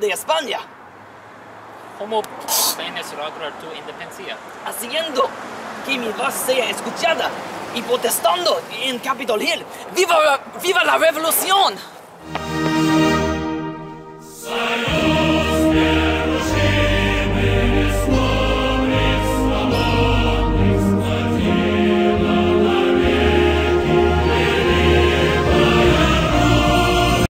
de España, ¿Cómo planeas lograr tu independencia? haciendo que mi voz sea escuchada y protestando en Capitol Hill. ¡Viva, viva la revolución!